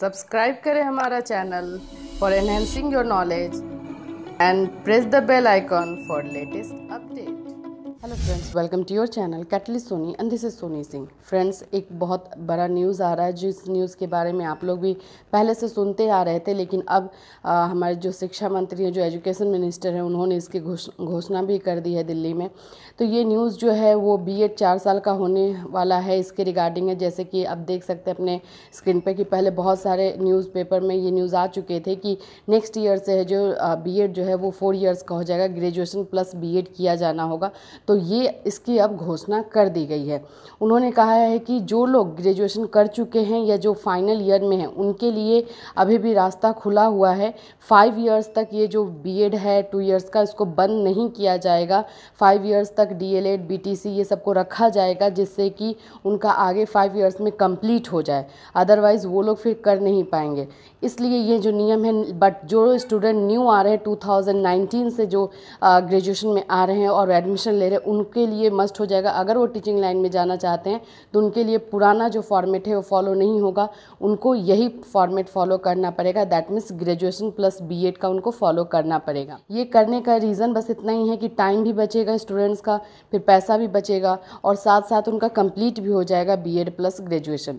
Subscribe करें हमारा channel for enhancing your knowledge and press the bell icon for latest update hello friends welcome to your channel कैटली Soni and this is Soni Singh friends एक बहुत बड़ा news आ रहा है जिस news के बारे में आप लोग भी पहले से सुनते आ रहे थे लेकिन अब आ, हमारे जो शिक्षा मंत्री हैं जो एजुकेशन मिनिस्टर हैं उन्होंने इसकी घोषणा भी कर दी है दिल्ली में। तो ये न्यूज़ जो है वो बी एड चार साल का होने वाला है इसके रिगार्डिंग है। जैसे कि अब देख सकते हैं अपने स्क्रीन पर कि पहले बहुत सारे न्यूज़पेपर में ये न्यूज़ आ चुके थे कि नेक्स्ट ईयर से है जो बी जो है वो फोर ईयर्स का हो जाएगा। ग्रेजुएशन प्लस बी किया जाना होगा। तो ये इसकी अब घोषणा कर दी गई है। उन्होंने कहा है कि जो लोग ग्रेजुएशन कर चुके हैं या जो फाइनल ईयर में हैं, उनके लिए अभी भी रास्ता खुला हुआ है। फाइव ईयर्स तक ये जो बीएड है टू ईयर्स का, इसको बंद नहीं किया जाएगा। फाइव ईयर्स तक डीएलएड बीटीसी ये सबको रखा जाएगा, जिससे कि उनका आगे फाइव ईयर्स में कंप्लीट हो जाए। अदरवाइज़ वो लोग फिर कर नहीं पाएँगे। इसलिए ये जो नियम है बट जो स्टूडेंट न्यू आ रहे हैं 2019 से जो ग्रेजुएशन में आ रहे हैं और एडमिशन ले रहे उनके लिए मस्ट हो जाएगा। अगर वो टीचिंग लाइन में जाना चाहते हैं तो उनके लिए पुराना जो फॉर्मेट है वो फॉलो नहीं होगा। उनको यही फॉर्मेट फॉलो करना पड़ेगा। That means graduation plus B का उनको फॉलो करना पड़ेगा। ये करने का रीज़न बस इतना ही है कि टाइम भी बचेगा स्टूडेंट्स का, फिर पैसा भी बचेगा और साथ साथ उनका कंप्लीट भी हो जाएगा बी प्लस ग्रेजुएशन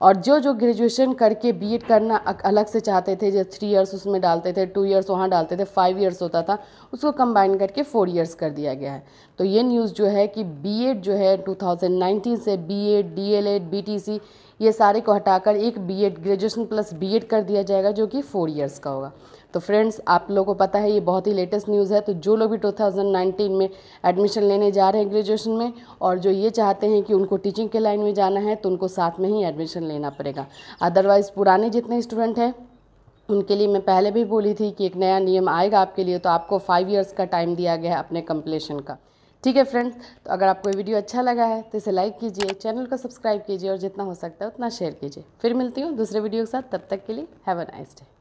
और जो जो ग्रेजुएशन करके बीएड करना अलग से चाहते थे, जैसे थ्री इयर्स उसमें डालते थे टू इयर्स वहाँ डालते थे फाइव इयर्स होता था, उसको कंबाइन करके फोर इयर्स कर दिया गया है। तो ये न्यूज़ जो है कि बीएड जो है 2019 से बीएड डीएलएड बीटीसी ये सारे को हटाकर एक बीएड ग्रेजुएशन प्लस बीएड कर दिया जाएगा, जो कि फोर ईयर्स का होगा। तो फ्रेंड्स आप लोगों को पता है, ये बहुत ही लेटेस्ट न्यूज़ है। तो जो लोग भी 2019 में एडमिशन लेने जा रहे हैं ग्रेजुएशन में और जो ये चाहते हैं कि उनको टीचिंग के लाइन में जाना है तो उनको साथ में ही एडमिशन लेना पड़ेगा। अदरवाइज़ पुराने जितने स्टूडेंट हैं, उनके लिए मैं पहले भी बोली थी कि एक नया नियम आएगा आपके लिए तो आपको फाइव ईयर्स का टाइम दिया गया है अपने कंप्लीशन का। ठीक है फ्रेंड्स तो अगर आपको वीडियो अच्छा लगा है तो इसे लाइक कीजिए चैनल को सब्सक्राइब कीजिए और जितना हो सकता है उतना शेयर कीजिए। फिर मिलती हूँ दूसरे वीडियो के साथ, तब तक के लिए हैव अ नाइस डे